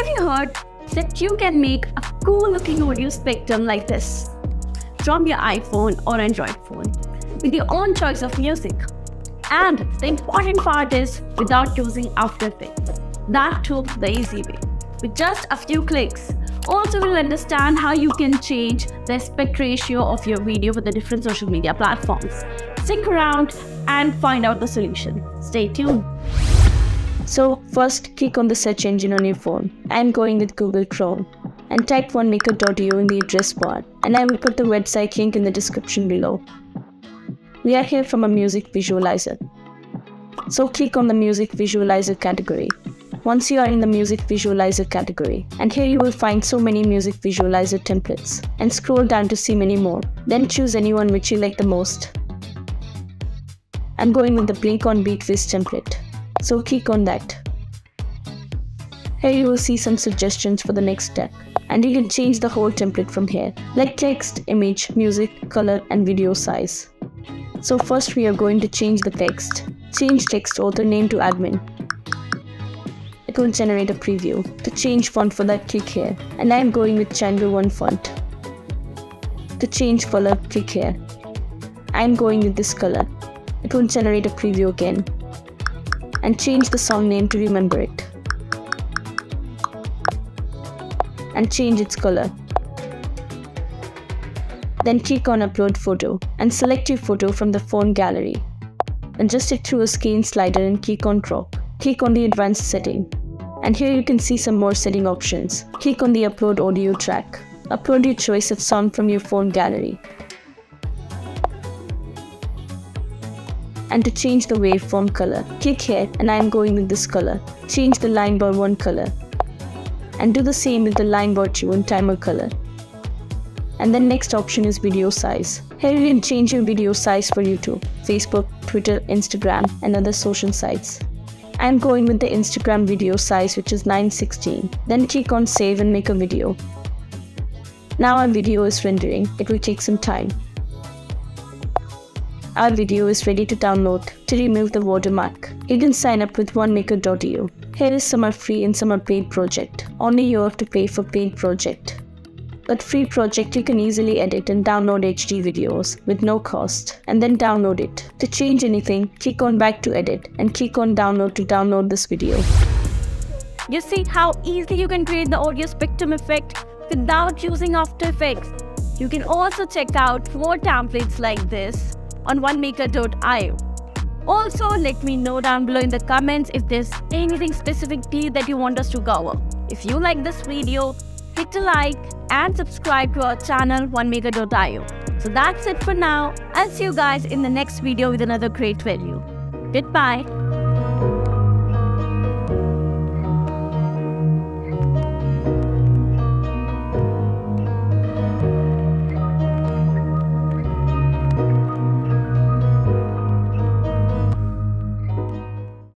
Have you heard that you can make a cool looking audio spectrum like this from your iPhone or Android phone with your own choice of music? And the important part is without using After Effects. That too the easy way. With just a few clicks. Also, we'll understand how you can change the aspect ratio of your video for the different social media platforms. Stick around and find out the solution. Stay tuned. So first click on the search engine on your phone. I'm going with Google Chrome and type onemaker.io in the address bar and I will put the website link in the description below. We are here from a music visualizer. So click on the music visualizer category. Once you are in the music visualizer category, and here you will find so many music visualizer templates, and scroll down to see many more. Then choose anyone which you like the most. I'm going with the Blink on Beat Viz template, so click on that. Here you will see some suggestions for the next step, and you can change the whole template from here, like text, image, music, color, and video size. So first we are going to change the text. Change text author name to admin it will generate a preview. To change font for that, click here. And I am going with Chandler 1 font. To change color, click here. I am going with this color. It will generate a preview again. And change the song name to remember it. And change its color. Then click on upload photo and select your photo from the phone gallery. Adjust it through a screen slider and click on crop. Click on the advanced setting and here you can see some more setting options. Click on the upload audio track. Upload your choice of song from your phone gallery. And to change the waveform color, click here and I am going with this color. Change the line bar 1 color. And do the same with the line bar 2 and timer color. And then next option is video size. Here you can change your video size for YouTube, Facebook, Twitter, Instagram and other social sites. I'm going with the Instagram video size which is 916. Then click on save and make a video. Now our video is rendering. It will take some time. Our video is ready to download. To remove the watermark, you can sign up with onemaker.io. Here is some are free and some are paid project. Only you have to pay for paid project but free project you can easily edit and download HD videos with no cost and then download it. To change anything, click on back to edit and click on download to download this video. You see how easily you can create the audio spectrum effect without using After Effects. You can also check out more templates like this on onemaker.io. Also, let me know down below in the comments if there's anything specifically that you want us to cover. If you like this video, hit a like and subscribe to our channel onemaker.io. So that's it for now. I'll see you guys in the next video with another great value. Goodbye.